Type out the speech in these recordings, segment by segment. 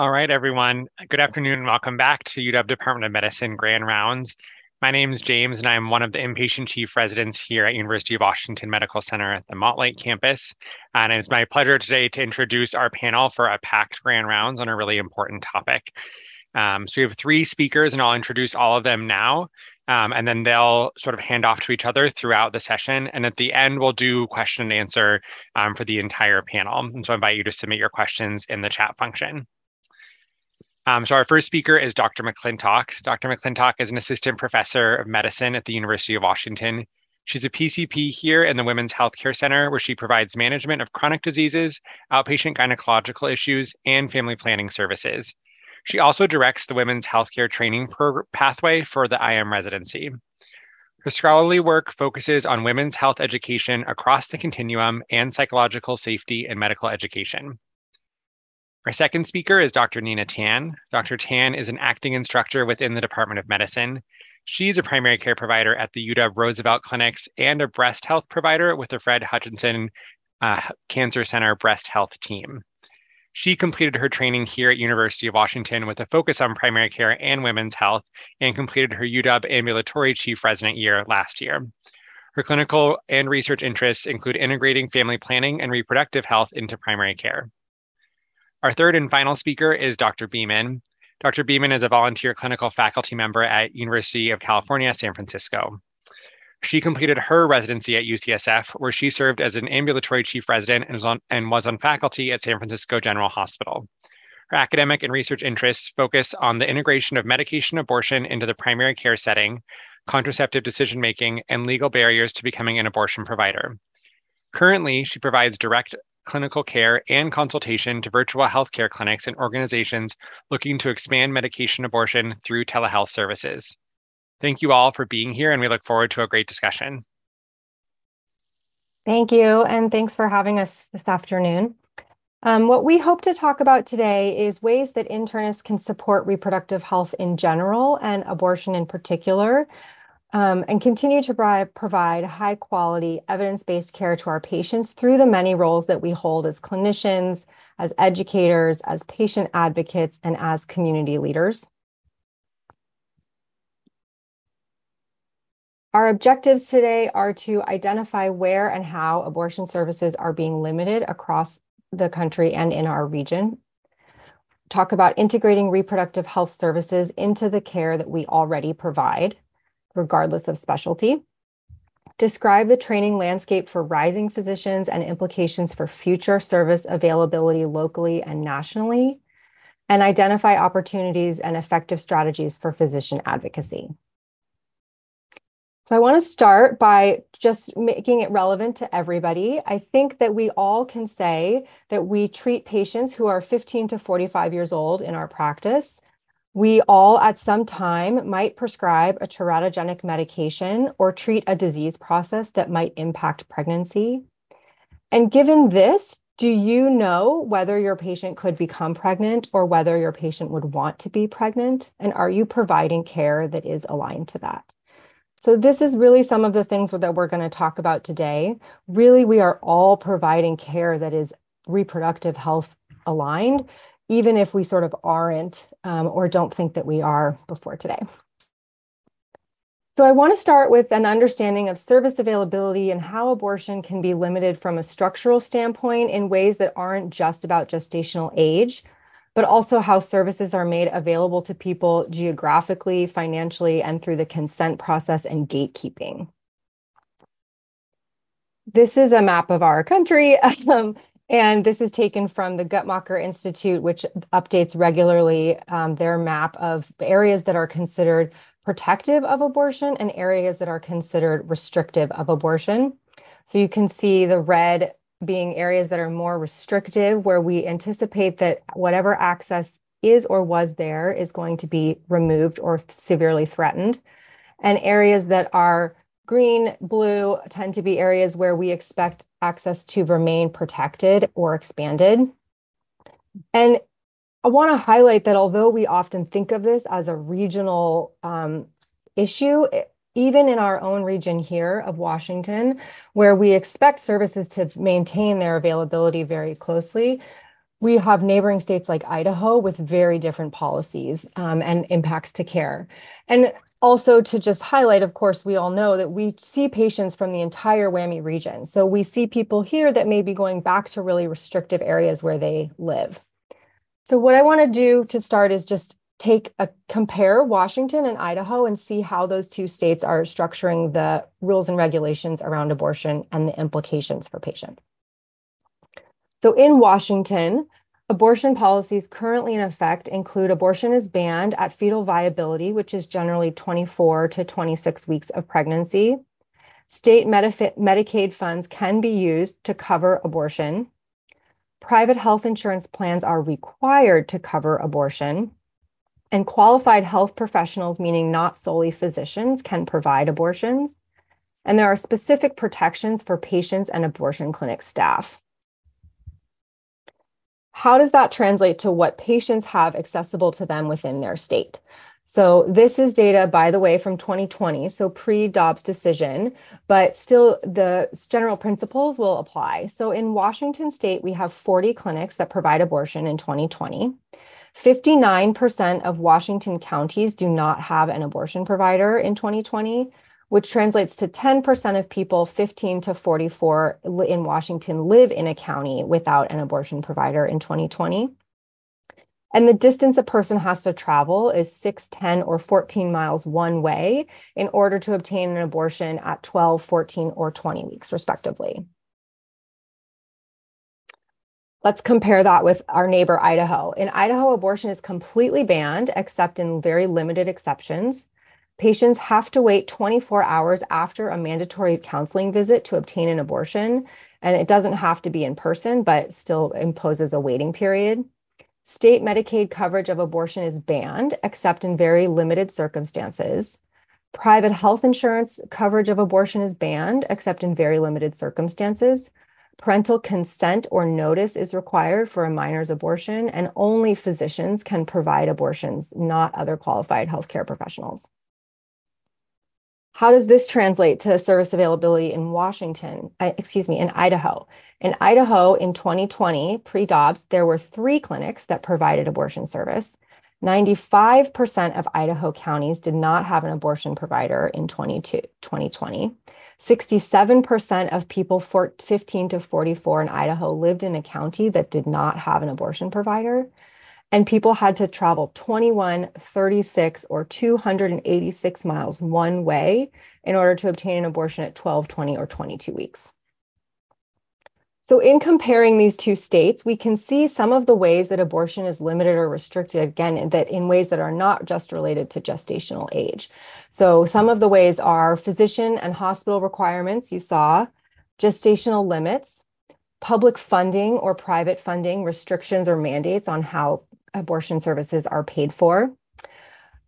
All right, everyone. Good afternoon and welcome back to UW Department of Medicine Grand Rounds. My name is James and I'm one of the inpatient chief residents here at University of Washington Medical Center at the Montlake campus. And it's my pleasure today to introduce our panel for a packed Grand Rounds on a really important topic. Um, so we have three speakers and I'll introduce all of them now. Um, and then they'll sort of hand off to each other throughout the session. And at the end, we'll do question and answer um, for the entire panel. And so I invite you to submit your questions in the chat function. Um, so our first speaker is Dr. McClintock. Dr. McClintock is an assistant professor of medicine at the University of Washington. She's a PCP here in the Women's Healthcare Center, where she provides management of chronic diseases, outpatient gynecological issues, and family planning services. She also directs the Women's Healthcare Training Pathway for the IM residency. Her scholarly work focuses on women's health education across the continuum and psychological safety in medical education. Our second speaker is Dr. Nina Tan. Dr. Tan is an acting instructor within the Department of Medicine. She's a primary care provider at the UW Roosevelt Clinics and a breast health provider with the Fred Hutchinson uh, Cancer Center breast health team. She completed her training here at University of Washington with a focus on primary care and women's health and completed her UW ambulatory chief resident year last year. Her clinical and research interests include integrating family planning and reproductive health into primary care. Our third and final speaker is Dr. Beaman. Dr. Beaman is a volunteer clinical faculty member at University of California, San Francisco. She completed her residency at UCSF, where she served as an ambulatory chief resident and was on, and was on faculty at San Francisco General Hospital. Her academic and research interests focus on the integration of medication abortion into the primary care setting, contraceptive decision making, and legal barriers to becoming an abortion provider. Currently, she provides direct clinical care and consultation to virtual healthcare clinics and organizations looking to expand medication abortion through telehealth services. Thank you all for being here, and we look forward to a great discussion. Thank you, and thanks for having us this afternoon. Um, what we hope to talk about today is ways that internists can support reproductive health in general and abortion in particular, um, and continue to provide, provide high quality evidence based care to our patients through the many roles that we hold as clinicians, as educators, as patient advocates, and as community leaders. Our objectives today are to identify where and how abortion services are being limited across the country and in our region. Talk about integrating reproductive health services into the care that we already provide regardless of specialty. Describe the training landscape for rising physicians and implications for future service availability locally and nationally, and identify opportunities and effective strategies for physician advocacy. So I want to start by just making it relevant to everybody. I think that we all can say that we treat patients who are 15 to 45 years old in our practice we all at some time might prescribe a teratogenic medication or treat a disease process that might impact pregnancy. And given this, do you know whether your patient could become pregnant or whether your patient would want to be pregnant? And are you providing care that is aligned to that? So, this is really some of the things that we're going to talk about today. Really, we are all providing care that is reproductive health aligned even if we sort of aren't um, or don't think that we are before today. So I want to start with an understanding of service availability and how abortion can be limited from a structural standpoint in ways that aren't just about gestational age, but also how services are made available to people geographically, financially, and through the consent process and gatekeeping. This is a map of our country. Um, and this is taken from the Guttmacher Institute, which updates regularly um, their map of areas that are considered protective of abortion and areas that are considered restrictive of abortion. So you can see the red being areas that are more restrictive, where we anticipate that whatever access is or was there is going to be removed or severely threatened, and areas that are Green, blue tend to be areas where we expect access to remain protected or expanded. And I want to highlight that although we often think of this as a regional um, issue, even in our own region here of Washington, where we expect services to maintain their availability very closely, we have neighboring states like Idaho with very different policies um, and impacts to care. And also to just highlight, of course, we all know that we see patients from the entire WWAMI region. So we see people here that may be going back to really restrictive areas where they live. So what I want to do to start is just take a compare Washington and Idaho and see how those two states are structuring the rules and regulations around abortion and the implications for patients. So in Washington, abortion policies currently in effect include abortion is banned at fetal viability, which is generally 24 to 26 weeks of pregnancy. State Medicaid funds can be used to cover abortion. Private health insurance plans are required to cover abortion. And qualified health professionals, meaning not solely physicians, can provide abortions. And there are specific protections for patients and abortion clinic staff. How does that translate to what patients have accessible to them within their state? So this is data, by the way, from 2020, so pre-Dobbs decision, but still the general principles will apply. So in Washington state, we have 40 clinics that provide abortion in 2020. 59% of Washington counties do not have an abortion provider in 2020, which translates to 10% of people 15 to 44 in Washington live in a county without an abortion provider in 2020. And the distance a person has to travel is 6, 10, or 14 miles one way in order to obtain an abortion at 12, 14, or 20 weeks, respectively. Let's compare that with our neighbor, Idaho. In Idaho, abortion is completely banned, except in very limited exceptions. Patients have to wait 24 hours after a mandatory counseling visit to obtain an abortion. And it doesn't have to be in person, but still imposes a waiting period. State Medicaid coverage of abortion is banned, except in very limited circumstances. Private health insurance coverage of abortion is banned, except in very limited circumstances. Parental consent or notice is required for a minor's abortion, and only physicians can provide abortions, not other qualified healthcare professionals. How does this translate to service availability in Washington, uh, excuse me, in Idaho? In Idaho in 2020, pre Dobbs, there were three clinics that provided abortion service. 95% of Idaho counties did not have an abortion provider in 2020. 67% of people 15 to 44 in Idaho lived in a county that did not have an abortion provider and people had to travel 21, 36, or 286 miles one way in order to obtain an abortion at 12, 20, or 22 weeks. So, in comparing these two states, we can see some of the ways that abortion is limited or restricted, again, that in ways that are not just related to gestational age. So, some of the ways are physician and hospital requirements, you saw, gestational limits, public funding or private funding restrictions or mandates on how abortion services are paid for.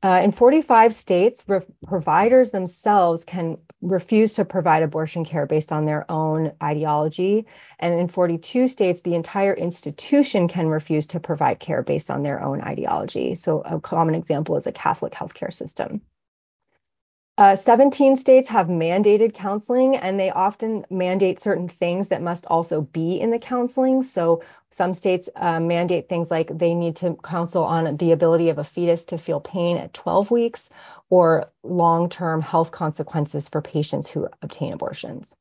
Uh, in 45 states, re- providers themselves can refuse to provide abortion care based on their own ideology. And in 42 states, the entire institution can refuse to provide care based on their own ideology. So, a common example is a Catholic healthcare system. Uh, 17 states have mandated counseling, and they often mandate certain things that must also be in the counseling. So, some states uh, mandate things like they need to counsel on the ability of a fetus to feel pain at 12 weeks or long term health consequences for patients who obtain abortions.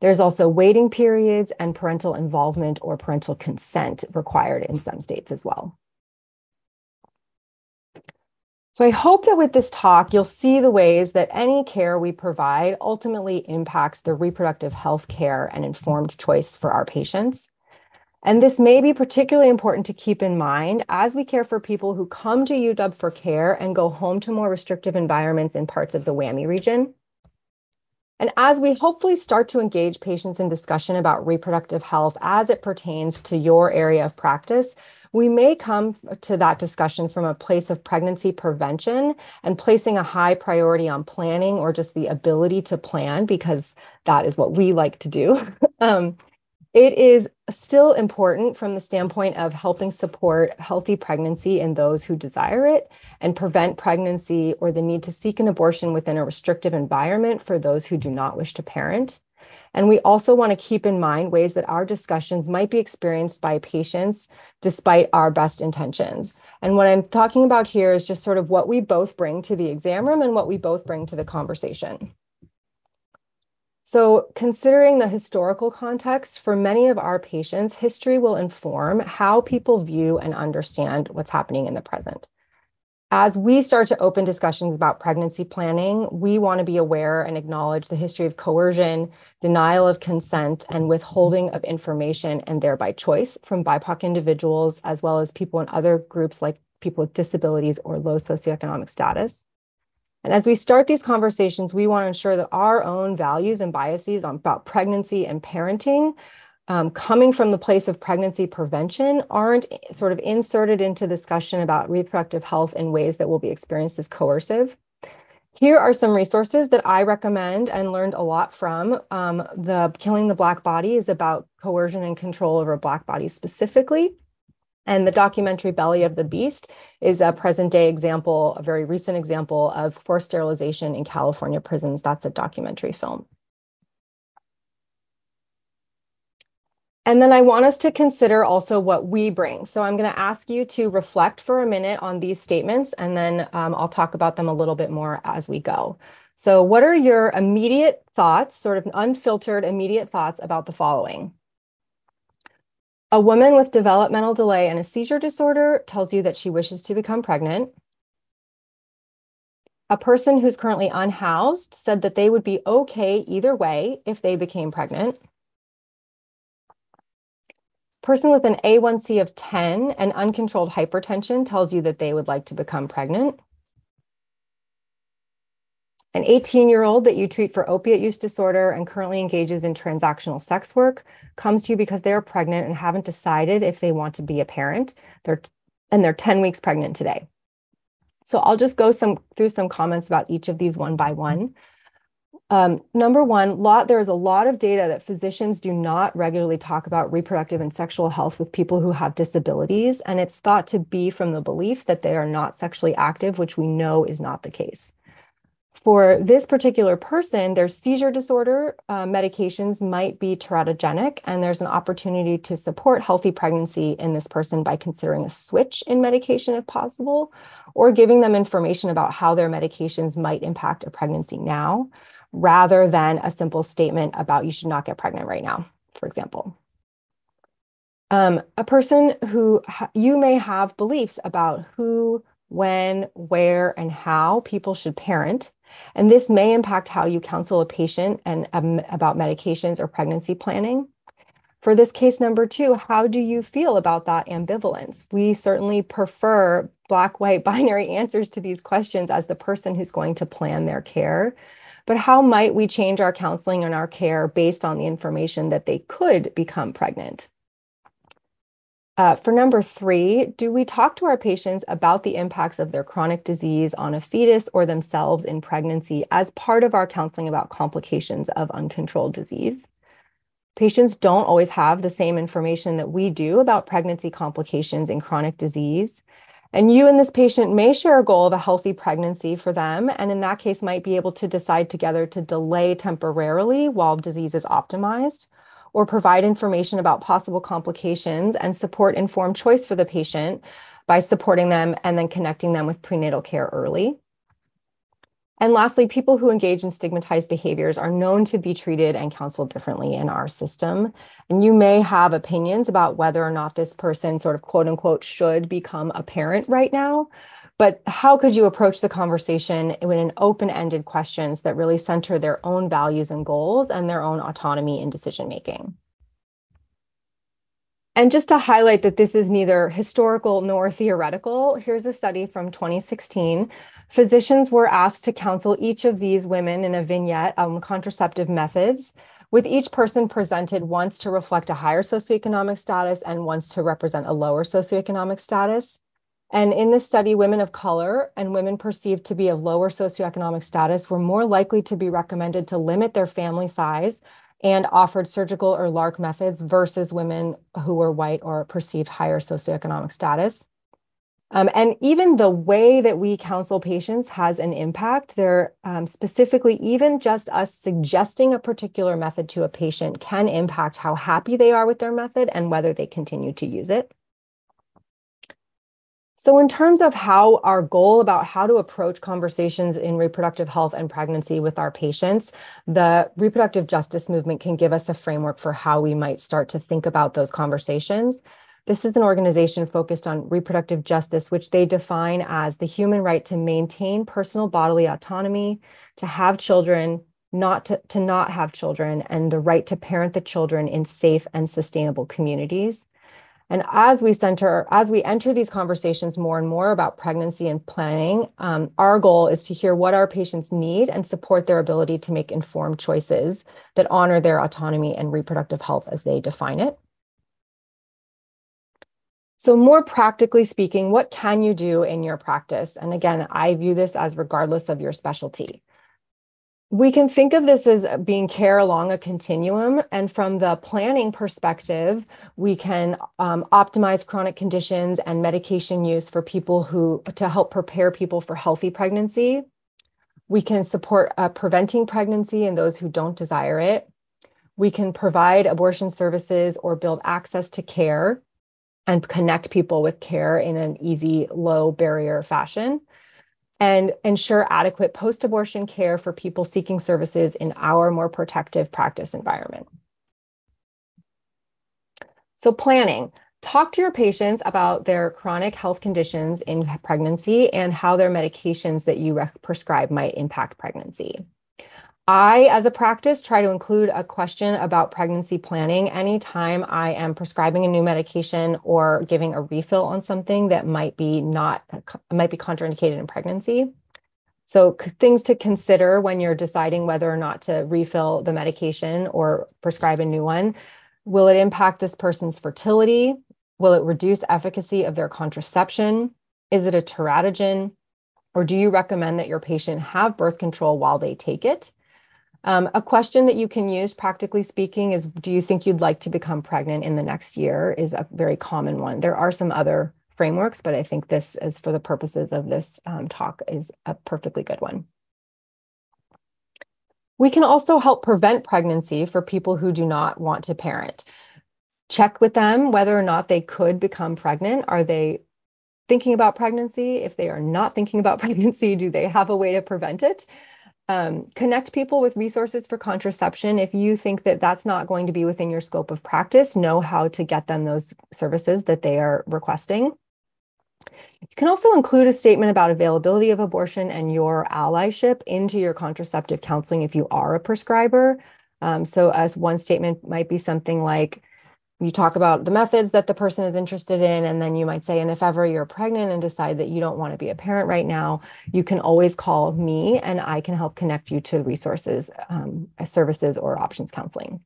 There's also waiting periods and parental involvement or parental consent required in some states as well. So I hope that with this talk, you'll see the ways that any care we provide ultimately impacts the reproductive health care and informed choice for our patients. And this may be particularly important to keep in mind as we care for people who come to UW for care and go home to more restrictive environments in parts of the WWAMI region. And as we hopefully start to engage patients in discussion about reproductive health as it pertains to your area of practice, we may come to that discussion from a place of pregnancy prevention and placing a high priority on planning or just the ability to plan, because that is what we like to do. um, it is still important from the standpoint of helping support healthy pregnancy in those who desire it and prevent pregnancy or the need to seek an abortion within a restrictive environment for those who do not wish to parent. And we also want to keep in mind ways that our discussions might be experienced by patients despite our best intentions. And what I'm talking about here is just sort of what we both bring to the exam room and what we both bring to the conversation. So, considering the historical context, for many of our patients, history will inform how people view and understand what's happening in the present. As we start to open discussions about pregnancy planning, we want to be aware and acknowledge the history of coercion, denial of consent, and withholding of information and thereby choice from BIPOC individuals, as well as people in other groups like people with disabilities or low socioeconomic status. And as we start these conversations, we want to ensure that our own values and biases about pregnancy and parenting um, coming from the place of pregnancy prevention aren't sort of inserted into discussion about reproductive health in ways that will be experienced as coercive. Here are some resources that I recommend and learned a lot from. Um, the Killing the Black Body is about coercion and control over Black bodies specifically. And the documentary Belly of the Beast is a present day example, a very recent example of forced sterilization in California prisons. That's a documentary film. And then I want us to consider also what we bring. So I'm going to ask you to reflect for a minute on these statements, and then um, I'll talk about them a little bit more as we go. So, what are your immediate thoughts, sort of unfiltered immediate thoughts about the following? A woman with developmental delay and a seizure disorder tells you that she wishes to become pregnant. A person who's currently unhoused said that they would be okay either way if they became pregnant. Person with an A1C of 10 and uncontrolled hypertension tells you that they would like to become pregnant. An 18 year old that you treat for opiate use disorder and currently engages in transactional sex work comes to you because they are pregnant and haven't decided if they want to be a parent. They're and they're 10 weeks pregnant today. So I'll just go some through some comments about each of these one by one. Um, number one, lot there is a lot of data that physicians do not regularly talk about reproductive and sexual health with people who have disabilities, and it's thought to be from the belief that they are not sexually active, which we know is not the case. For this particular person, their seizure disorder uh, medications might be teratogenic, and there's an opportunity to support healthy pregnancy in this person by considering a switch in medication if possible, or giving them information about how their medications might impact a pregnancy now rather than a simple statement about you should not get pregnant right now, for example. Um, a person who you may have beliefs about who, when, where, and how people should parent. And this may impact how you counsel a patient and um, about medications or pregnancy planning. For this case number two, how do you feel about that ambivalence? We certainly prefer black, white, binary answers to these questions as the person who's going to plan their care but how might we change our counseling and our care based on the information that they could become pregnant? Uh, for number three, do we talk to our patients about the impacts of their chronic disease on a fetus or themselves in pregnancy as part of our counseling about complications of uncontrolled disease? Patients don't always have the same information that we do about pregnancy complications in chronic disease. And you and this patient may share a goal of a healthy pregnancy for them, and in that case, might be able to decide together to delay temporarily while disease is optimized, or provide information about possible complications and support informed choice for the patient by supporting them and then connecting them with prenatal care early. And lastly, people who engage in stigmatized behaviors are known to be treated and counseled differently in our system. And you may have opinions about whether or not this person, sort of quote unquote, should become a parent right now. But how could you approach the conversation with an open ended questions that really center their own values and goals and their own autonomy in decision making? And just to highlight that this is neither historical nor theoretical, here's a study from 2016 Physicians were asked to counsel each of these women in a vignette on contraceptive methods, with each person presented once to reflect a higher socioeconomic status and once to represent a lower socioeconomic status. And in this study, women of color and women perceived to be of lower socioeconomic status were more likely to be recommended to limit their family size and offered surgical or LARC methods versus women who were white or perceived higher socioeconomic status. Um, and even the way that we counsel patients has an impact. There, um, specifically, even just us suggesting a particular method to a patient can impact how happy they are with their method and whether they continue to use it. So, in terms of how our goal about how to approach conversations in reproductive health and pregnancy with our patients, the reproductive justice movement can give us a framework for how we might start to think about those conversations. This is an organization focused on reproductive justice, which they define as the human right to maintain personal bodily autonomy, to have children, not to, to not have children, and the right to parent the children in safe and sustainable communities. And as we center, as we enter these conversations more and more about pregnancy and planning, um, our goal is to hear what our patients need and support their ability to make informed choices that honor their autonomy and reproductive health as they define it. So, more practically speaking, what can you do in your practice? And again, I view this as regardless of your specialty. We can think of this as being care along a continuum. And from the planning perspective, we can um, optimize chronic conditions and medication use for people who to help prepare people for healthy pregnancy. We can support uh, preventing pregnancy in those who don't desire it. We can provide abortion services or build access to care and connect people with care in an easy, low barrier fashion, and ensure adequate post abortion care for people seeking services in our more protective practice environment. So, planning. Talk to your patients about their chronic health conditions in pregnancy and how their medications that you prescribe might impact pregnancy. I, as a practice, try to include a question about pregnancy planning anytime I am prescribing a new medication or giving a refill on something that might be not might be contraindicated in pregnancy. So things to consider when you're deciding whether or not to refill the medication or prescribe a new one. Will it impact this person's fertility? Will it reduce efficacy of their contraception? Is it a teratogen? Or do you recommend that your patient have birth control while they take it? Um, a question that you can use, practically speaking, is Do you think you'd like to become pregnant in the next year? is a very common one. There are some other frameworks, but I think this is for the purposes of this um, talk is a perfectly good one. We can also help prevent pregnancy for people who do not want to parent. Check with them whether or not they could become pregnant. Are they thinking about pregnancy? If they are not thinking about pregnancy, do they have a way to prevent it? Um, connect people with resources for contraception. If you think that that's not going to be within your scope of practice, know how to get them those services that they are requesting. You can also include a statement about availability of abortion and your allyship into your contraceptive counseling if you are a prescriber. Um, so, as one statement might be something like, you talk about the methods that the person is interested in and then you might say and if ever you're pregnant and decide that you don't want to be a parent right now you can always call me and i can help connect you to resources um, services or options counseling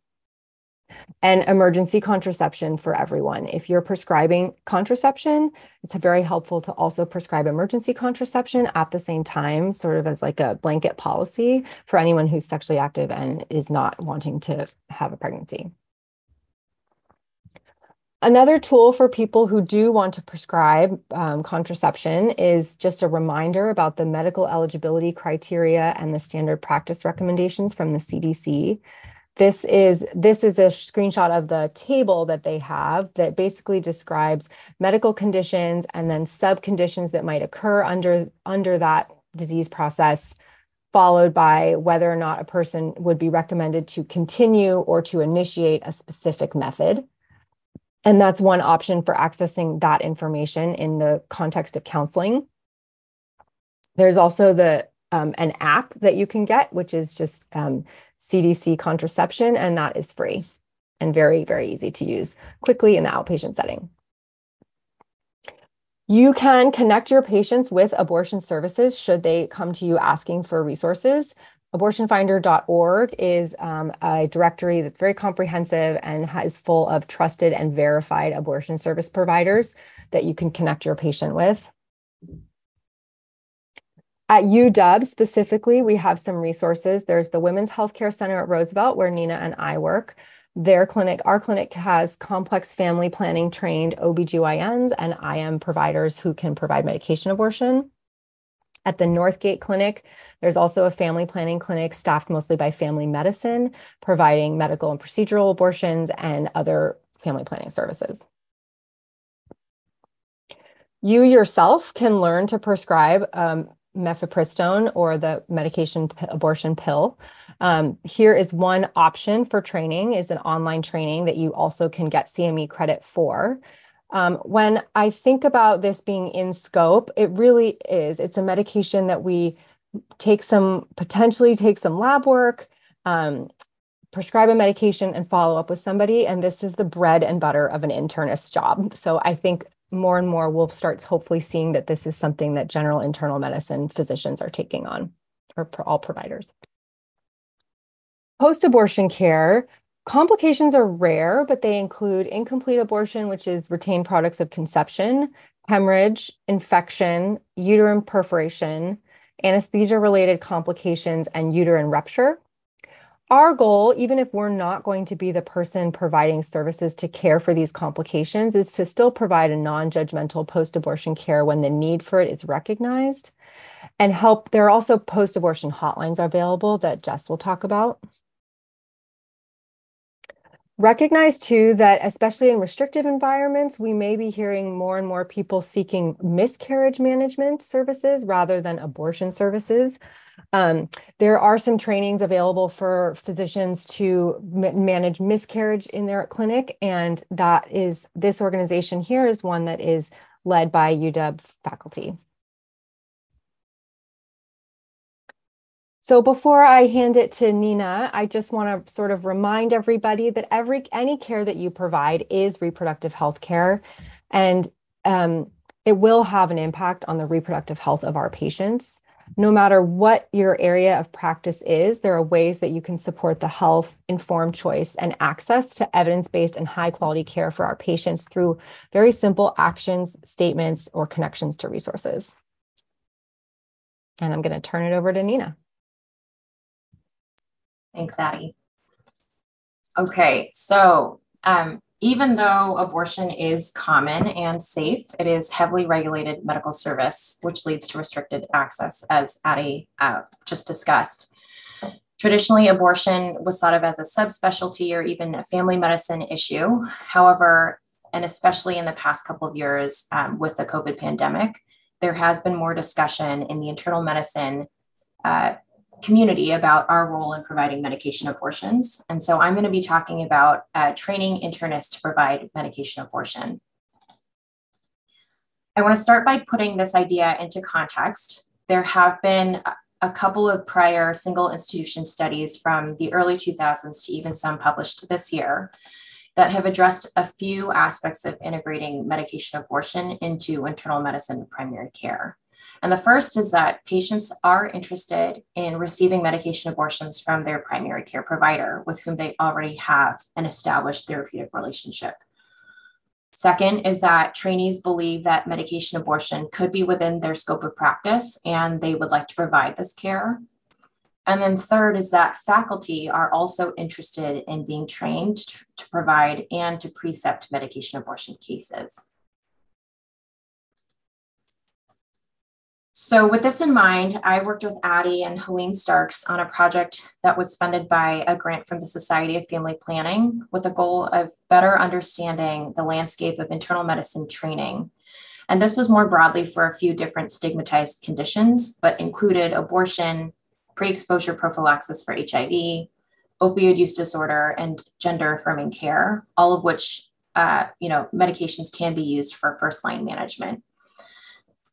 and emergency contraception for everyone. If you're prescribing contraception, it's very helpful to also prescribe emergency contraception at the same time, sort of as like a blanket policy for anyone who's sexually active and is not wanting to have a pregnancy. Another tool for people who do want to prescribe um, contraception is just a reminder about the medical eligibility criteria and the standard practice recommendations from the CDC. This is this is a screenshot of the table that they have that basically describes medical conditions and then sub conditions that might occur under under that disease process followed by whether or not a person would be recommended to continue or to initiate a specific method. And that's one option for accessing that information in the context of counseling. There's also the um, an app that you can get, which is just um, CDC contraception, and that is free and very, very easy to use quickly in the outpatient setting. You can connect your patients with abortion services should they come to you asking for resources. Abortionfinder.org is um, a directory that's very comprehensive and is full of trusted and verified abortion service providers that you can connect your patient with. At UW specifically, we have some resources. There's the Women's Healthcare Center at Roosevelt, where Nina and I work. Their clinic, our clinic has complex family planning trained OBGYNs and IM providers who can provide medication abortion. At the Northgate Clinic, there's also a family planning clinic staffed mostly by family medicine, providing medical and procedural abortions and other family planning services. You yourself can learn to prescribe um, or the medication abortion pill. Um, here is one option for training is an online training that you also can get CME credit for. Um, when I think about this being in scope, it really is. It's a medication that we take some, potentially take some lab work, um, prescribe a medication and follow up with somebody. And this is the bread and butter of an internist job. So I think more and more we'll start hopefully seeing that this is something that general internal medicine physicians are taking on, or all providers. Post abortion care, Complications are rare, but they include incomplete abortion, which is retained products of conception, hemorrhage, infection, uterine perforation, anesthesia related complications, and uterine rupture. Our goal, even if we're not going to be the person providing services to care for these complications, is to still provide a non judgmental post abortion care when the need for it is recognized and help. There are also post abortion hotlines available that Jess will talk about. Recognize too that, especially in restrictive environments, we may be hearing more and more people seeking miscarriage management services rather than abortion services. Um, there are some trainings available for physicians to manage miscarriage in their clinic, and that is this organization here is one that is led by UW faculty. So before I hand it to Nina, I just want to sort of remind everybody that every any care that you provide is reproductive health care, and um, it will have an impact on the reproductive health of our patients. No matter what your area of practice is, there are ways that you can support the health, informed choice, and access to evidence based and high quality care for our patients through very simple actions, statements, or connections to resources. And I'm going to turn it over to Nina. Thanks, Addie. Okay, so um, even though abortion is common and safe, it is heavily regulated medical service, which leads to restricted access, as Addie uh, just discussed. Traditionally, abortion was thought of as a subspecialty or even a family medicine issue. However, and especially in the past couple of years um, with the COVID pandemic, there has been more discussion in the internal medicine uh, community about our role in providing medication abortions. And so I'm going to be talking about uh, training internists to provide medication abortion. I want to start by putting this idea into context. There have been a couple of prior single institution studies from the early 2000s to even some published this year that have addressed a few aspects of integrating medication abortion into internal medicine primary care. And the first is that patients are interested in receiving medication abortions from their primary care provider with whom they already have an established therapeutic relationship. Second is that trainees believe that medication abortion could be within their scope of practice and they would like to provide this care. And then third is that faculty are also interested in being trained to provide and to precept medication abortion cases. So with this in mind, I worked with Addie and Helene Starks on a project that was funded by a grant from the Society of Family Planning with a goal of better understanding the landscape of internal medicine training. And this was more broadly for a few different stigmatized conditions, but included abortion, pre-exposure prophylaxis for HIV, opioid use disorder, and gender affirming care, all of which, uh, you know, medications can be used for first line management.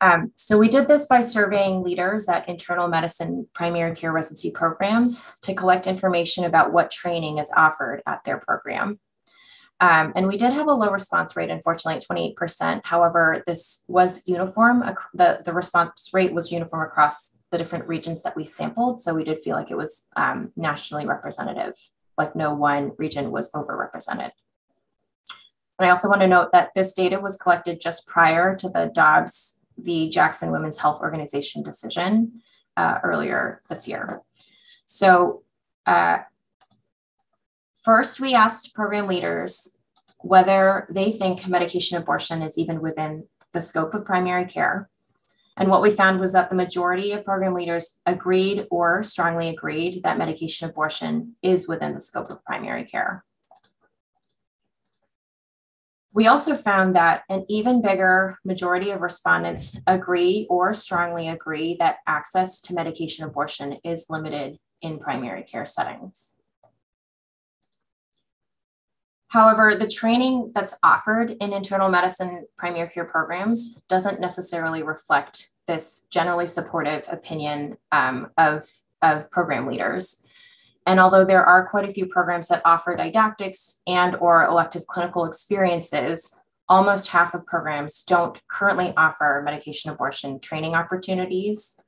Um, so we did this by surveying leaders at internal medicine primary care residency programs to collect information about what training is offered at their program. Um, and we did have a low response rate, unfortunately, at 28%. However, this was uniform. The, the response rate was uniform across the different regions that we sampled. So we did feel like it was um, nationally representative, like no one region was overrepresented. And I also want to note that this data was collected just prior to the Dobbs the Jackson Women's Health Organization decision uh, earlier this year. So uh, First, we asked program leaders whether they think medication abortion is even within the scope of primary care. And what we found was that the majority of program leaders agreed or strongly agreed that medication abortion is within the scope of primary care. We also found that an even bigger majority of respondents agree or strongly agree that access to medication abortion is limited in primary care settings. However, the training that's offered in internal medicine primary care programs doesn't necessarily reflect this generally supportive opinion um, of, of program leaders. And although there are quite a few programs that offer didactics and or elective clinical experiences, almost half of programs don't currently offer medication abortion training opportunities.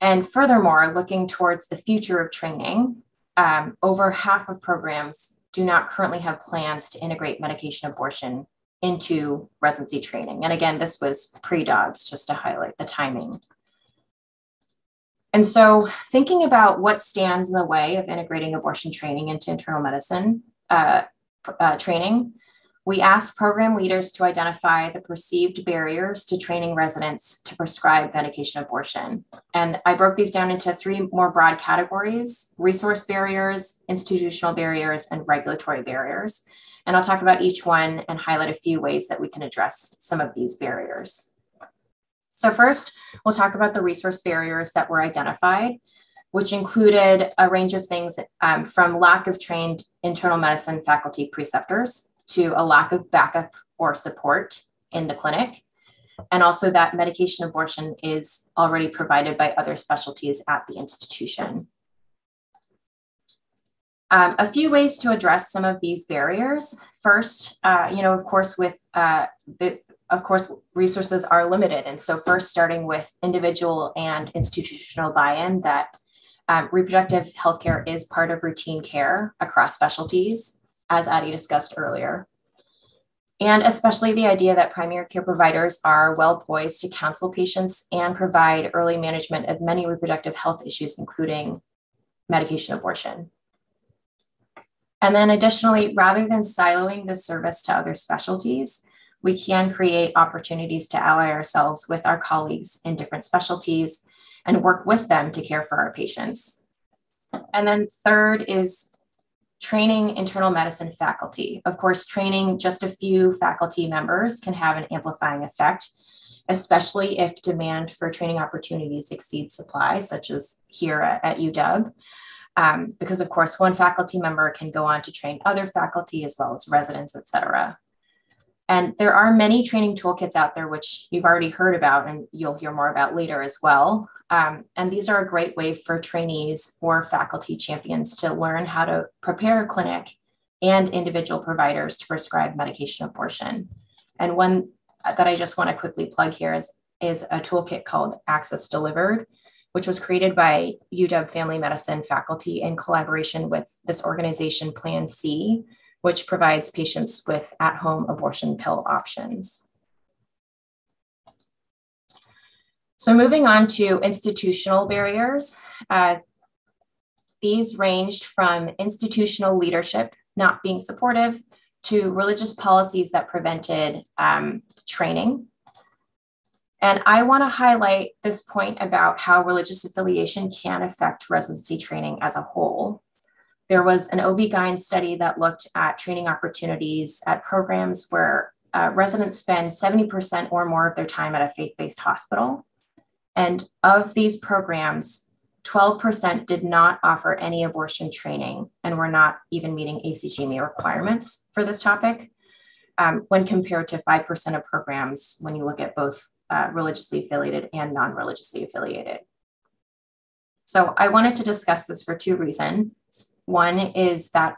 And furthermore, looking towards the future of training, um, over half of programs do not currently have plans to integrate medication abortion into residency training. And again, this was pre-Dobbs, just to highlight the timing. And so, thinking about what stands in the way of integrating abortion training into internal medicine uh, uh, training, we asked program leaders to identify the perceived barriers to training residents to prescribe medication abortion. And I broke these down into three more broad categories resource barriers, institutional barriers, and regulatory barriers. And I'll talk about each one and highlight a few ways that we can address some of these barriers. So, first, we'll talk about the resource barriers that were identified, which included a range of things um, from lack of trained internal medicine faculty preceptors to a lack of backup or support in the clinic, and also that medication abortion is already provided by other specialties at the institution. Um, a few ways to address some of these barriers. First, uh, you know, of course, with uh, the, of course, resources are limited. And so first starting with individual and institutional buy-in that um, reproductive healthcare is part of routine care across specialties as Addie discussed earlier. And especially the idea that primary care providers are well poised to counsel patients and provide early management of many reproductive health issues, including medication abortion. And then additionally, rather than siloing the service to other specialties, we can create opportunities to ally ourselves with our colleagues in different specialties and work with them to care for our patients. And then third is training internal medicine faculty. Of course, training just a few faculty members can have an amplifying effect, especially if demand for training opportunities exceeds supply, such as here at, UW. Um, because of course, one faculty member can go on to train other faculty as well as residents, et cetera. And there are many training toolkits out there, which you've already heard about and you'll hear more about later as well. Um, and these are a great way for trainees or faculty champions to learn how to prepare a clinic and individual providers to prescribe medication abortion. And one that I just want to quickly plug here is, is a toolkit called Access Delivered, which was created by UW Family Medicine faculty in collaboration with this organization, Plan C, which provides patients with at home abortion pill options. So, moving on to institutional barriers, uh, these ranged from institutional leadership not being supportive to religious policies that prevented um, training. And I want to highlight this point about how religious affiliation can affect residency training as a whole. There was an OB-GYN study that looked at training opportunities at programs where uh, residents spend 70% or more of their time at a faith-based hospital. And of these programs, 12% did not offer any abortion training and were not even meeting ACGME requirements for this topic, um, when compared to 5% of programs when you look at both uh, religiously affiliated and non religiously affiliated. So I wanted to discuss this for two reasons. One is that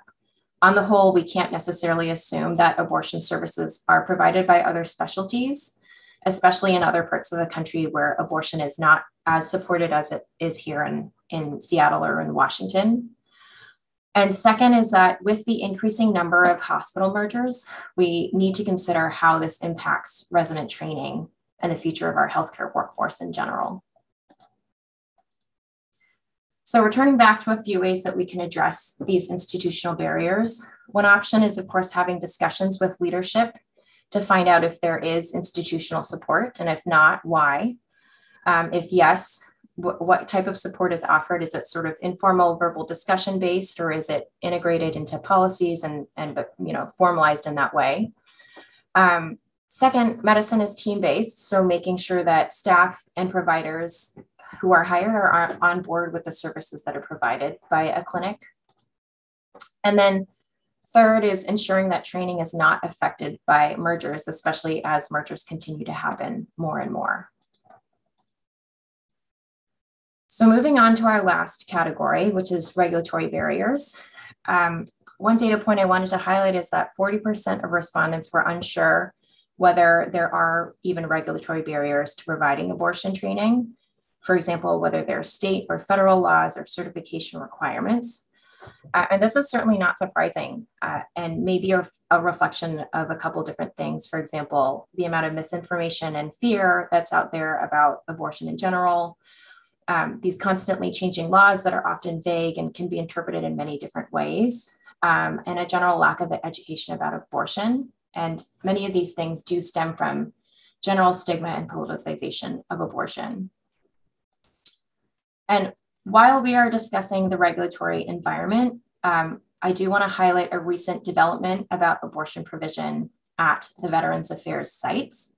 on the whole, we can't necessarily assume that abortion services are provided by other specialties, especially in other parts of the country where abortion is not as supported as it is here in, in Seattle or in Washington. And second is that with the increasing number of hospital mergers, we need to consider how this impacts resident training and the future of our healthcare workforce in general. So returning back to a few ways that we can address these institutional barriers. One option is, of course, having discussions with leadership to find out if there is institutional support, and if not, why. Um, if yes, what type of support is offered? Is it sort of informal verbal discussion based or is it integrated into policies and, and you know, formalized in that way? Um, second, medicine is team based. So making sure that staff and providers who are hired are on board with the services that are provided by a clinic. And then third is ensuring that training is not affected by mergers, especially as mergers continue to happen more and more. So moving on to our last category, which is regulatory barriers. Um, one data point I wanted to highlight is that 40% of respondents were unsure whether there are even regulatory barriers to providing abortion training. For example, whether there are state or federal laws or certification requirements. Uh, and this is certainly not surprising uh, and maybe a, a, reflection of a couple different things. For example, the amount of misinformation and fear that's out there about abortion in general, um, these constantly changing laws that are often vague and can be interpreted in many different ways, um, and a general lack of education about abortion. And many of these things do stem from general stigma and politicization of abortion. And while we are discussing the regulatory environment, um, I do want to highlight a recent development about abortion provision at the Veterans Affairs sites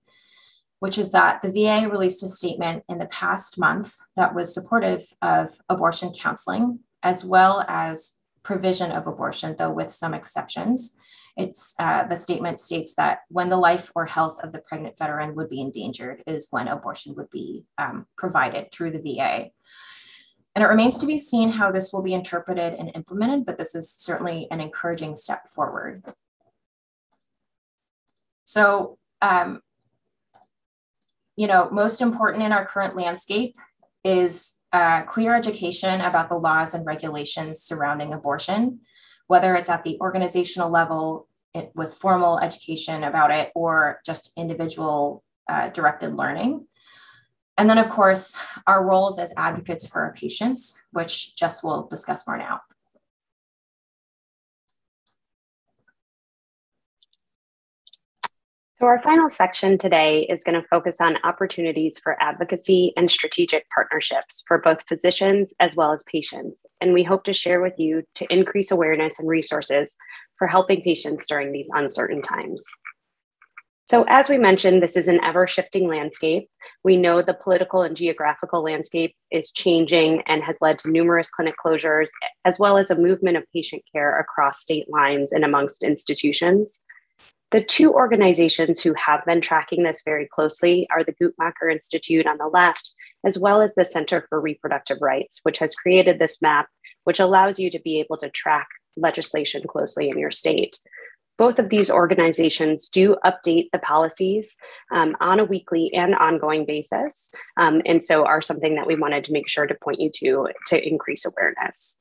which is that the VA released a statement in the past month that was supportive of abortion counseling as well as provision of abortion, though with some exceptions. It's uh, the statement states that when the life or health of the pregnant veteran would be endangered is when abortion would be um, provided through the VA. And it remains to be seen how this will be interpreted and implemented, but this is certainly an encouraging step forward. So um, you know, most important in our current landscape is uh, clear education about the laws and regulations surrounding abortion, whether it's at the organizational level it, with formal education about it or just individual uh, directed learning. And then, of course, our roles as advocates for our patients, which Jess will discuss more now. So, our final section today is going to focus on opportunities for advocacy and strategic partnerships for both physicians as well as patients. And we hope to share with you to increase awareness and resources for helping patients during these uncertain times. So, as we mentioned, this is an ever shifting landscape. We know the political and geographical landscape is changing and has led to numerous clinic closures, as well as a movement of patient care across state lines and amongst institutions. The two organizations who have been tracking this very closely are the Guttmacher Institute on the left, as well as the Center for Reproductive Rights, which has created this map, which allows you to be able to track legislation closely in your state. Both of these organizations do update the policies um, on a weekly and ongoing basis, um, and so are something that we wanted to make sure to point you to to increase awareness.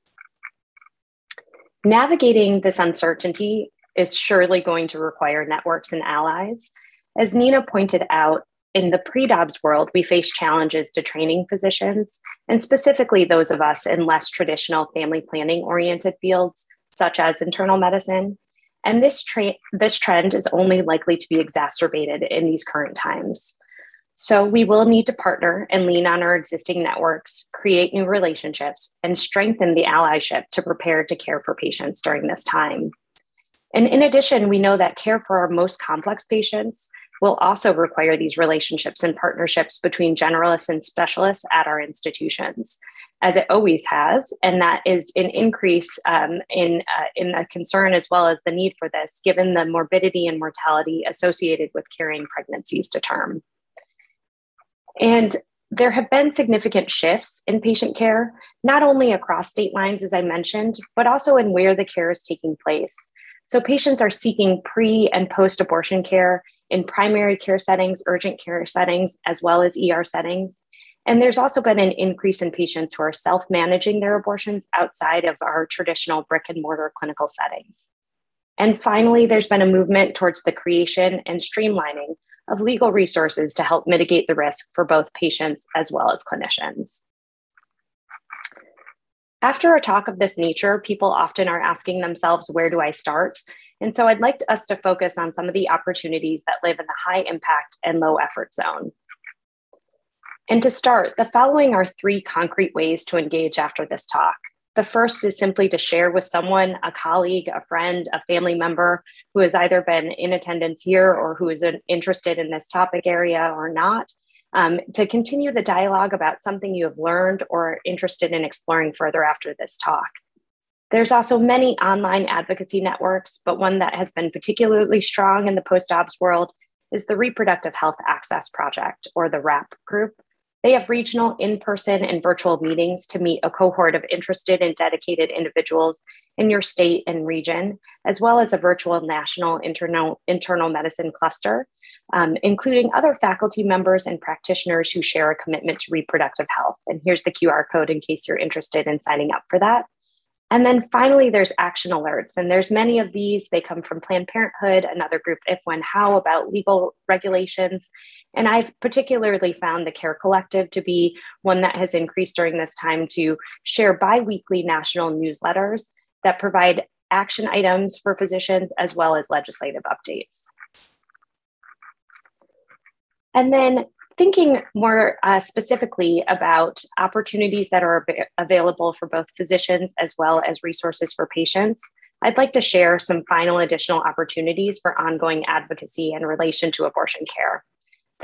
Navigating this uncertainty is surely going to require networks and allies. As Nina pointed out, in the pre Dobbs world, we face challenges to training physicians, and specifically those of us in less traditional family planning oriented fields, such as internal medicine. And this, tra- this trend is only likely to be exacerbated in these current times. So we will need to partner and lean on our existing networks, create new relationships, and strengthen the allyship to prepare to care for patients during this time. And in addition, we know that care for our most complex patients will also require these relationships and partnerships between generalists and specialists at our institutions, as it always has. And that is an increase um, in, uh, in the concern as well as the need for this, given the morbidity and mortality associated with carrying pregnancies to term. And there have been significant shifts in patient care, not only across state lines, as I mentioned, but also in where the care is taking place. So patients are seeking pre and post abortion care in primary care settings, urgent care settings, as well as ER settings. And there's also been an increase in patients who are self managing their abortions outside of our traditional brick and mortar clinical settings. And finally, there's been a movement towards the creation and streamlining of legal resources to help mitigate the risk for both patients as well as clinicians. After a talk of this nature, people often are asking themselves, where do I start? And so I'd like us to focus on some of the opportunities that live in the high impact and low effort zone. And to start, the following are three concrete ways to engage after this talk. The first is simply to share with someone, a colleague, a friend, a family member who has either been in attendance here or who is interested in this topic area or not, um, to continue the dialogue about something you have learned or are interested in exploring further after this talk. There's also many online advocacy networks, but one that has been particularly strong in the post-Dobbs world is the Reproductive Health Access Project, or the RAP group. They have regional, in person, and virtual meetings to meet a cohort of interested and dedicated individuals in your state and region, as well as a virtual national internal, internal medicine cluster, um, including other faculty members and practitioners who share a commitment to reproductive health. And here's the QR code in case you're interested in signing up for that. And then finally, there's action alerts, and there's many of these. They come from Planned Parenthood, another group, If, When, How, about legal regulations. And I've particularly found the Care Collective to be one that has increased during this time to share bi weekly national newsletters that provide action items for physicians as well as legislative updates. And then thinking more uh, specifically about opportunities that are available for both physicians as well as resources for patients, I'd like to share some final additional opportunities for ongoing advocacy in relation to abortion care.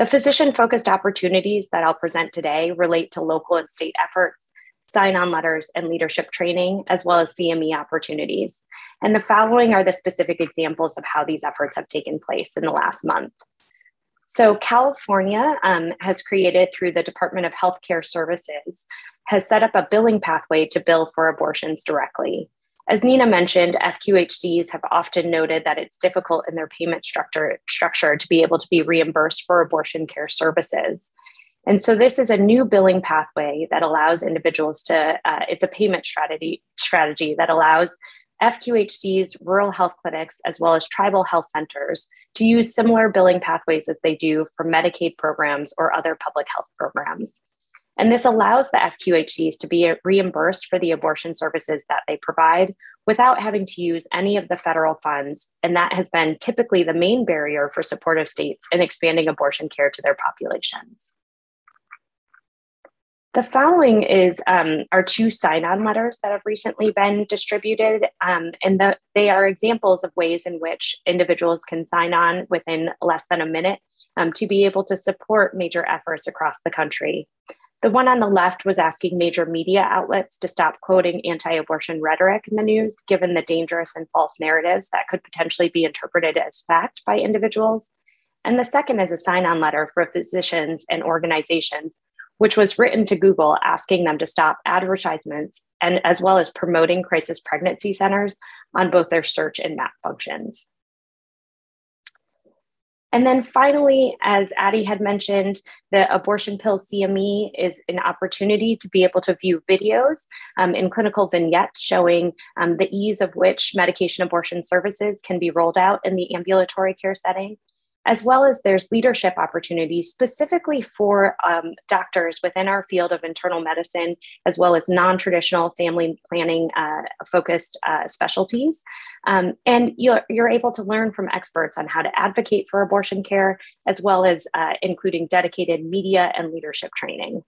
The physician focused opportunities that I'll present today relate to local and state efforts, sign on letters, and leadership training, as well as CME opportunities. And the following are the specific examples of how these efforts have taken place in the last month. So California um, has created through the Department of Healthcare Services, has set up a billing pathway to bill for abortions directly. As Nina mentioned, FQHCs have often noted that it's difficult in their payment structure, structure to be able to be reimbursed for abortion care services. And so this is a new billing pathway that allows individuals to, uh, it's a payment strategy, strategy that allows FQHCs, rural health clinics, as well as tribal health centers to use similar billing pathways as they do for Medicaid programs or other public health programs. And this allows the FQHCs to be reimbursed for the abortion services that they provide without having to use any of the federal funds. And that has been typically the main barrier for supportive states in expanding abortion care to their populations. The following is um, our two sign-on letters that have recently been distributed, um, and the, they are examples of ways in which individuals can sign on within less than a minute um, to be able to support major efforts across the country. The one on the left was asking major media outlets to stop quoting anti abortion rhetoric in the news, given the dangerous and false narratives that could potentially be interpreted as fact by individuals. And the second is a sign on letter for physicians and organizations which was written to Google asking them to stop advertisements and as well as promoting crisis pregnancy centers on both their search and map functions. And then finally, as Addie had mentioned, the abortion pill CME is an opportunity to be able to view videos um, in clinical vignettes showing um, the ease of which medication abortion services can be rolled out in the ambulatory care setting, as well as there's leadership opportunities specifically for um, doctors within our field of internal medicine, as well as non traditional family planning uh, focused uh, specialties. Um, and you're, you're, able to learn from experts on how to advocate for abortion care, as well as uh, including dedicated media and leadership training.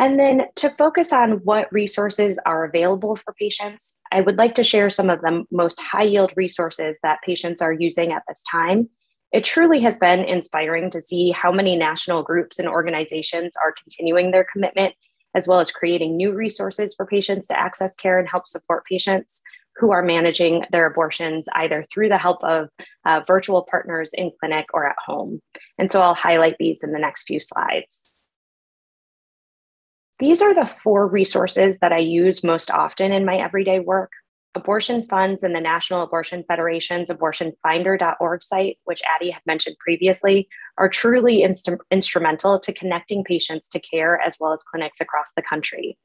And then to focus on what resources are available for patients, I would like to share some of the most high yield resources that patients are using at this time. It truly has been inspiring to see how many national groups and organizations are continuing their commitment, as well as creating new resources for patients to access care and help support patients who are managing their abortions either through the help of uh, virtual partners in clinic or at home. And so I'll highlight these in the next few slides. These are the four resources that I use most often in my everyday work. Abortion Funds and the National Abortion Federation's abortionfinder.org site, which Addie had mentioned previously, are truly inst- instrumental to connecting patients to care as well as clinics across the country.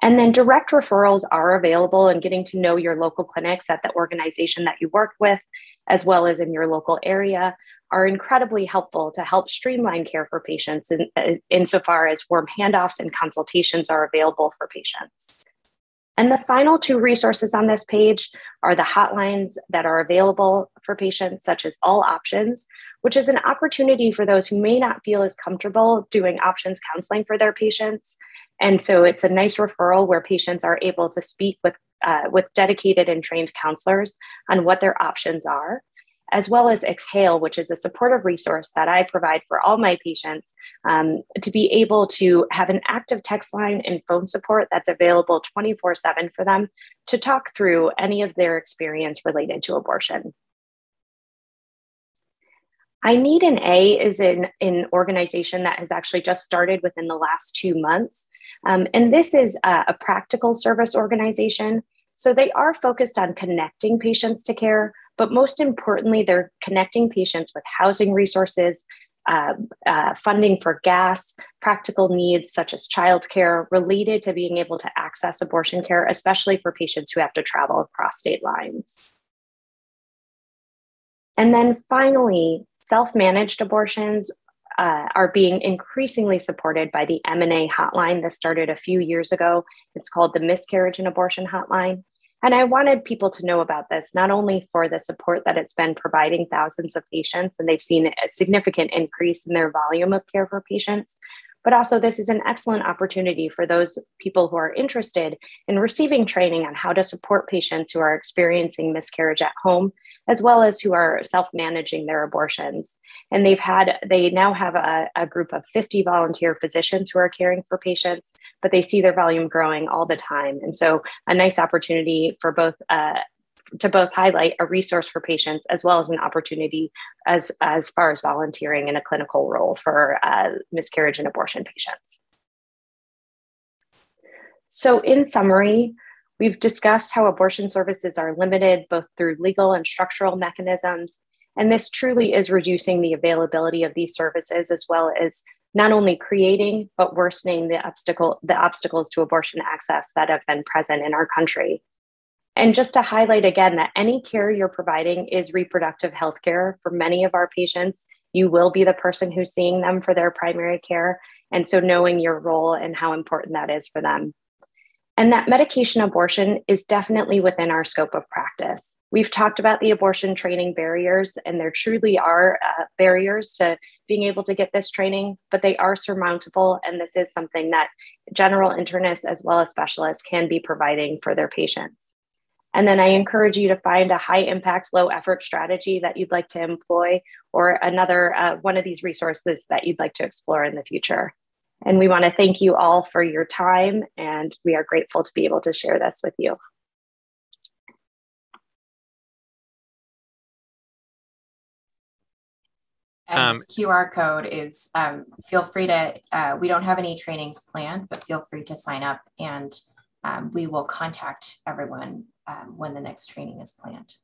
And then direct referrals are available and getting to know your local clinics at the organization that you work with, as well as in your local area, are incredibly helpful to help streamline care for patients in, uh, insofar as warm handoffs and consultations are available for patients. And the final two resources on this page are the hotlines that are available for patients, such as All Options, which is an opportunity for those who may not feel as comfortable doing options counseling for their patients. And so it's a nice referral where patients are able to speak with, uh, with dedicated and trained counselors on what their options are as well as Exhale, which is a supportive resource that I provide for all my patients um, to be able to have an active text line and phone support that's available 24 7 for them to talk through any of their experience related to abortion. I Need an A is an, an organization that has actually just started within the last two months. Um, and this is a, a practical service organization. So they are focused on connecting patients to care, but most importantly, they're connecting patients with housing resources, uh, uh, funding for gas, practical needs such as childcare related to being able to access abortion care, especially for patients who have to travel across state lines. And then finally, self-managed abortions uh, are being increasingly supported by the M&A hotline that started a few years ago. It's called the Miscarriage and Abortion Hotline. And I wanted people to know about this, not only for the support that it's been providing thousands of patients, and they've seen a significant increase in their volume of care for patients, but also this is an excellent opportunity for those people who are interested in receiving training on how to support patients who are experiencing miscarriage at home as well as who are self-managing their abortions and they've had they now have a, a, group of 50 volunteer physicians who are caring for patients but they see their volume growing all the time and so a nice opportunity for both uh, to both highlight a resource for patients as well as an opportunity as, as far as volunteering in a clinical role for uh, miscarriage and abortion patients. So, in summary, we've discussed how abortion services are limited both through legal and structural mechanisms. And this truly is reducing the availability of these services as well as not only creating but worsening the obstacle the obstacles to abortion access that have been present in our country. And just to highlight again that any care you're providing is reproductive health care for many of our patients. You will be the person who's seeing them for their primary care. And so knowing your role and how important that is for them. And that medication abortion is definitely within our scope of practice. We've talked about the abortion training barriers, and there truly are uh, barriers to being able to get this training, but they are surmountable. And this is something that general internists as well as specialists can be providing for their patients. And then I encourage you to find a high impact, low effort strategy that you'd like to employ, or another uh, one of these resources that you'd like to explore in the future. And we want to thank you all for your time, and we are grateful to be able to share this with you. And um, this QR code is um, feel free to, uh, we don't have any trainings planned, but feel free to sign up and um, we will contact everyone um, when the next training is planned.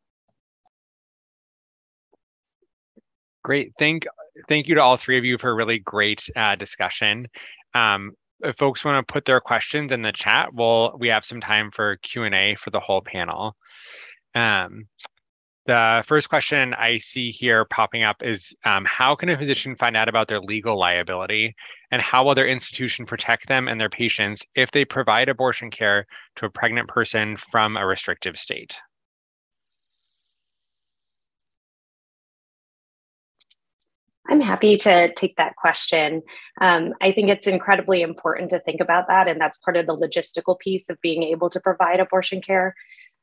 Great. Thank, thank you to all three of you for a really great uh, discussion. Um, if folks want to put their questions in the chat, we'll we have some time for Q&A for the whole panel. Um, the first question I see here popping up is um, how can a physician find out about their legal liability and how will their institution protect them and their patients if they provide abortion care to a pregnant person from a restrictive state? I'm happy to take that question. Um, I think it's incredibly important to think about that, and that's part of the logistical piece of being able to provide abortion care.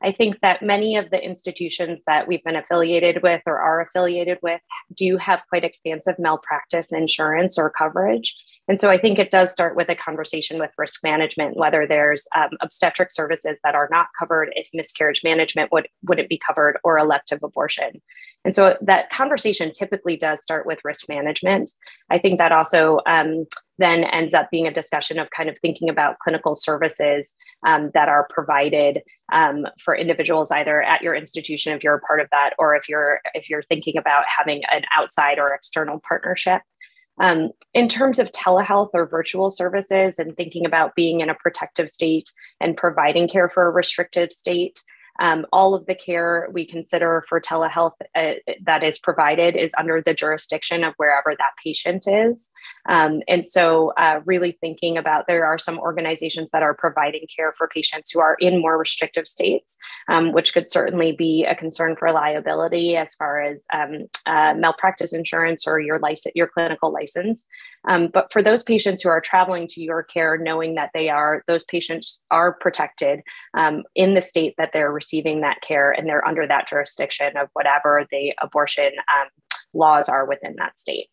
I think that many of the institutions that we've been affiliated with or are affiliated with do have quite expansive malpractice insurance or coverage. And so I think it does start with a conversation with risk management, whether there's um, obstetric services that are not covered, if miscarriage management would, wouldn't be covered, or elective abortion. And so that conversation typically does start with risk management. I think that also um, then ends up being a discussion of kind of thinking about clinical services um, that are provided um, for individuals either at your institution if you're a part of that or if you're if you're thinking about having an outside or external partnership um, in terms of telehealth or virtual services and thinking about being in a protective state and providing care for a restrictive state Um, all of the care we consider for telehealth uh, that is provided is under the jurisdiction of wherever that patient is. Um, and so, uh, really thinking about there are some organizations that are providing care for patients who are in more restrictive states, um, which could certainly be a concern for liability as far as um, uh, malpractice insurance or your license, your clinical license. Um, but for those patients who are traveling to your care, knowing that they are those patients are protected um, in the state that they're receiving that care and they're under that jurisdiction of whatever the abortion um, laws are within that state.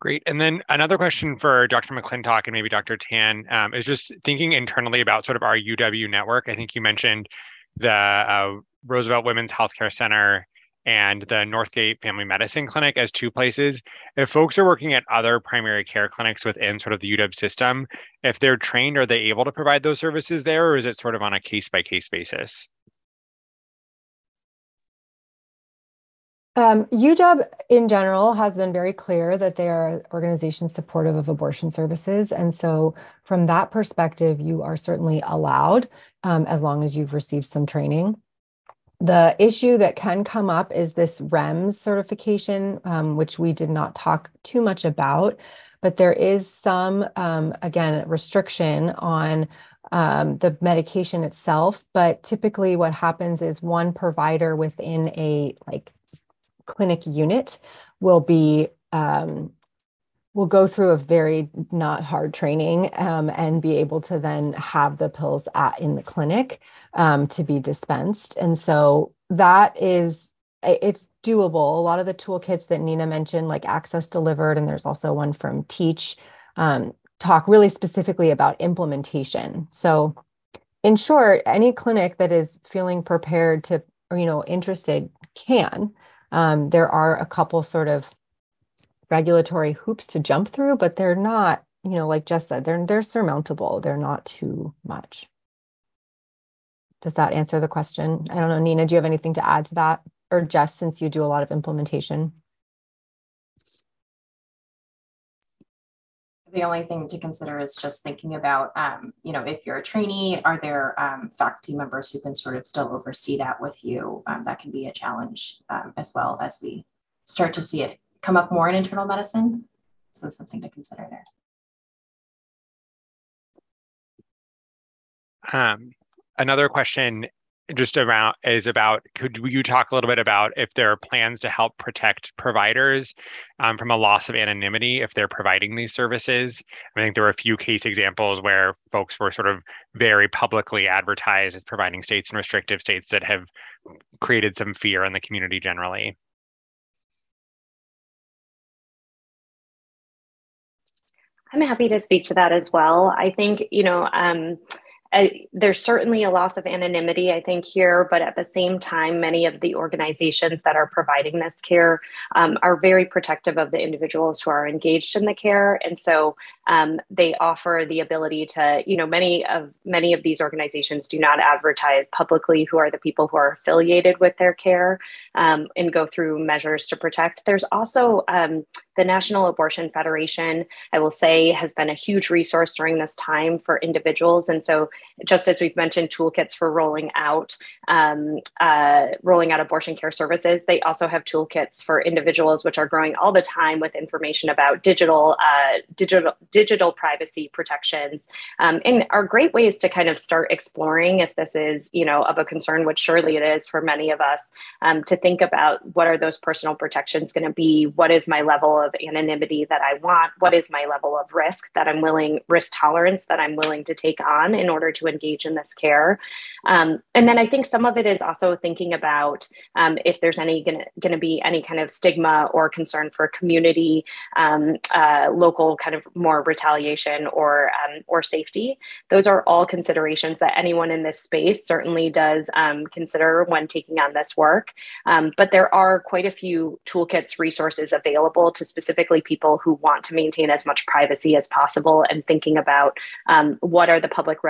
Great. And then another question for Dr. McClintock and maybe Dr. Tan um, is just thinking internally about sort of our UW network. I think you mentioned the uh, Roosevelt Women's Healthcare Center and the Northgate Family Medicine Clinic as two places. If folks are working at other primary care clinics within sort of the UW system, if they're trained, are they able to provide those services there, or is it sort of on a case by case basis? Um, UW in general has been very clear that they are organizations supportive of abortion services. And so, from that perspective, you are certainly allowed um, as long as you've received some training. The issue that can come up is this REMS certification, um, which we did not talk too much about, but there is some, um, again, restriction on um, the medication itself. But typically, what happens is one provider within a like clinic unit will be um, will go through a very not hard training um, and be able to then have the pills at in the clinic um, to be dispensed. And so that is it's doable. A lot of the toolkits that nina mentioned like access delivered and there's also one from teach um, talk really specifically about implementation. So in short any clinic that is feeling prepared to or you know interested can. Um, there are a couple sort of regulatory hoops to jump through, but they're not, you know, like Jess said, they're they're surmountable. They're not too much. Does that answer the question? I don't know, Nina, do you have anything to add to that? Or Jess, since you do a lot of implementation? the only thing to consider is just thinking about, um, you know, if you're a trainee, are there um, faculty members who can sort of still oversee that with you? Um, that can be a challenge um, as well as we start to see it come up more in internal medicine. So something to consider there. Um, another question just around is about could you talk a little bit about if there are plans to help protect providers um, from a loss of anonymity if they're providing these services i think there were a few case examples where folks were sort of very publicly advertised as providing states and restrictive states that have created some fear in the community generally i'm happy to speak to that as well. I think you know um, there's certainly a loss of anonymity, I think, here, but at the same time, many of the organizations that are providing this care um, are very protective of the individuals who are engaged in the care, and so um, they offer the ability to, you know, many of many of these organizations do not advertise publicly who are the people who are affiliated with their care um, and go through measures to protect. There's also um, the National Abortion Federation. I will say has been a huge resource during this time for individuals, and so just as we've mentioned toolkits for rolling out um, uh, rolling out abortion care services. They also have toolkits for individuals which are growing all the time with information about digital uh, digital digital privacy protections um, and are great ways to kind of start exploring if this is you know of a concern which surely it is for many of us um, to think about what are those personal protections going to be? What is my level of anonymity that i want? What is my level of risk that i'm willing risk tolerance that i'm willing to take on in order to engage in this care. Um, and then I think some of it is also thinking about um, if there's any going to be any kind of stigma or concern for community, um, uh, local kind of more retaliation or um, or safety. Those are all considerations that anyone in this space certainly does um, consider when taking on this work. Um, but there are quite a few toolkits, resources available to specifically people who want to maintain as much privacy as possible and thinking about what are the public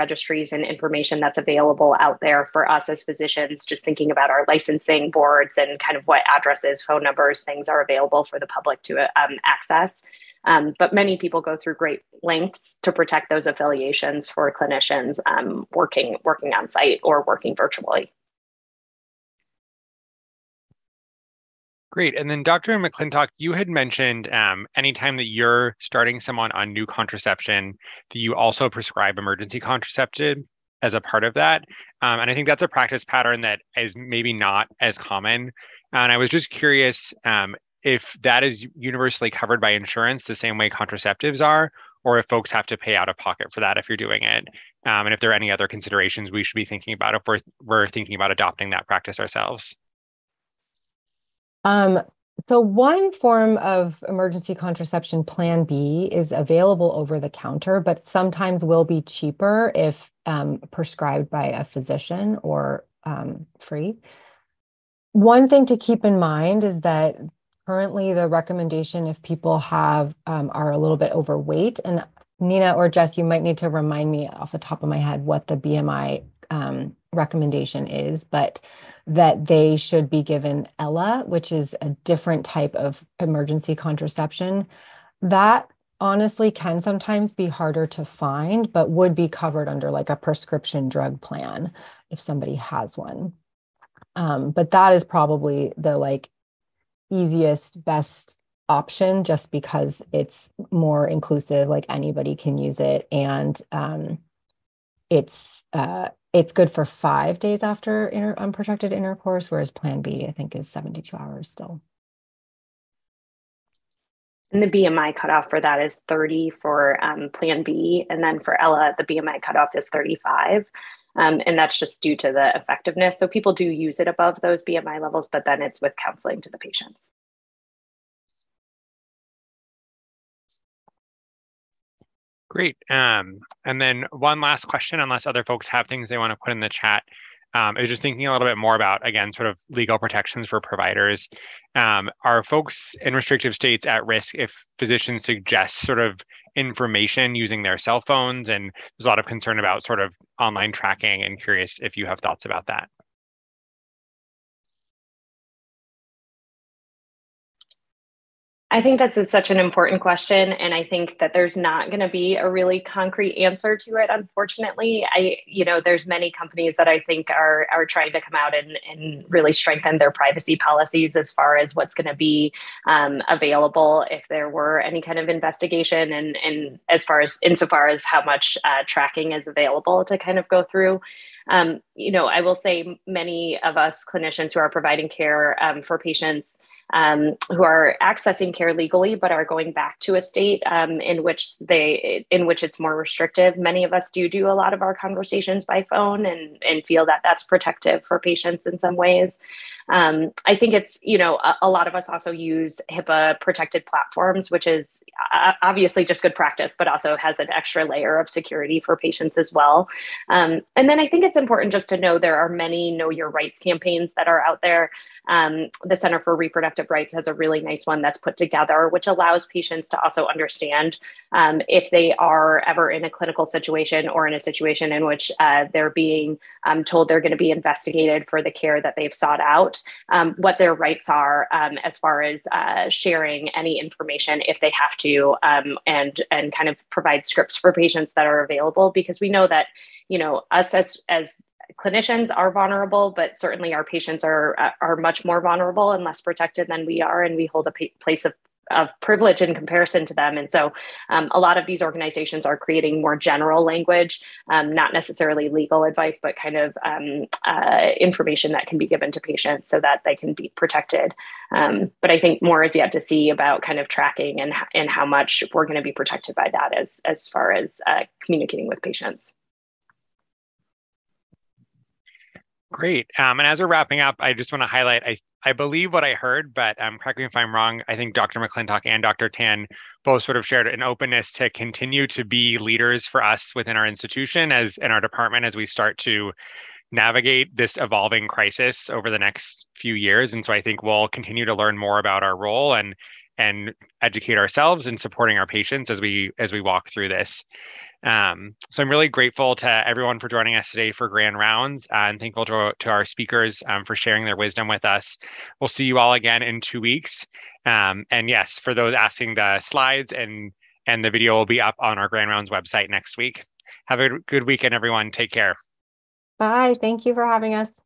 and information that's available out there for us as physicians, just thinking about our licensing boards and kind of what addresses, phone numbers, things are available for the public to um, access. Um, but many people go through great lengths to protect those affiliations for clinicians um, working working on site or working virtually. Great. And then Dr. McClintock, you had mentioned um, anytime that you're starting someone on new contraception, that you also prescribe emergency contraceptive as a part of that. Um, and I think that's a practice pattern that is maybe not as common. And I was just curious um, if that is universally covered by insurance the same way contraceptives are, or if folks have to pay out of pocket for that if you're doing it. Um, and if there are any other considerations we should be thinking about if we're, we're thinking about adopting that practice ourselves. Um, so one form of emergency contraception, Plan B, is available over the counter, but sometimes will be cheaper if um, prescribed by a physician or um, free. One thing to keep in mind is that currently the recommendation if people have um, are a little bit overweight, and Nina or Jess, you might need to remind me off the top of my head what the BMI um, recommendation is, but that they should be given Ella, which is a different type of emergency contraception. That honestly can sometimes be harder to find, but would be covered under like a prescription drug plan if somebody has one. Um, but that is probably the like easiest, best option just because it's more inclusive, like anybody can use it. And um, it's uh, it's good for five days after inter- unprotected intercourse, whereas Plan B, I think, is 72 hours still. And the BMI cutoff for that is 30 for um, Plan B. And then for Ella, the BMI cutoff is 35. Um, and that's just due to the effectiveness. So people do use it above those BMI levels, but then it's with counseling to the patients. Great. Um, and then one last question, unless other folks have things they want to put in the chat. Um, I was just thinking a little bit more about, again, sort of legal protections for providers. Um, are folks in restrictive states at risk if physicians suggest sort of information using their cell phones? And there's a lot of concern about sort of online tracking and curious if you have thoughts about that. I think this is such an important question. And I think that there's not going to be a really concrete answer to it, unfortunately. I, you know, there's many companies that I think are are trying to come out and, and really strengthen their privacy policies as far as what's going to be um, available if there were any kind of investigation and, and as far as insofar as how much uh, tracking is available to kind of go through. Um, you know, I will say many of us clinicians who are providing care um, for patients um, who are accessing care legally but are going back to a state um, in which they in which it's more restrictive. Many of us do do a lot of our conversations by phone and and feel that that's protective for patients in some ways. Um, I think it's, you know, a, a, lot of us also use HIPAA protected platforms, which is uh, obviously just good practice, but also has an extra layer of security for patients as well. Um, and then I think it's important just to know there are many Know Your Rights campaigns that are out there. Um, the Center for Reproductive Rights has a really nice one that's put together, which allows patients to also understand um, if they are ever in a clinical situation or in a situation in which uh, they're being um, told they're going to be investigated for the care that they've sought out um, what their rights are um, as far as uh, sharing any information if they have to, um, and and kind of provide scripts for patients that are available because we know that you know us as as clinicians are vulnerable, but certainly our patients are uh, are much more vulnerable and less protected than we are, and we hold a place of of privilege in comparison to them. And so um, a lot of these organizations are creating more general language, um, not necessarily legal advice, but kind of um, uh, information that can be given to patients so that they can be protected. Um, but I think more is yet to see about kind of tracking and, and how much we're going to be protected by that as, as far as uh, communicating with patients. Great. Um, and as we're wrapping up, I just want to highlight I, I believe what I heard, but um, correct me if I'm wrong. I think Dr. McClintock and Dr. Tan both sort of shared an openness to continue to be leaders for us within our institution as in our department as we start to navigate this evolving crisis over the next few years. And so I think we'll continue to learn more about our role and and educate ourselves and supporting our patients as we as we walk through this. Um, so I'm really grateful to everyone for joining us today for Grand Rounds uh, and thankful to, to our speakers um, for sharing their wisdom with us. We'll see you all again in two weeks. Um, and yes, for those asking the slides and and the video will be up on our Grand Rounds website next week. Have a good weekend, everyone. Take care. Bye. Thank you for having us.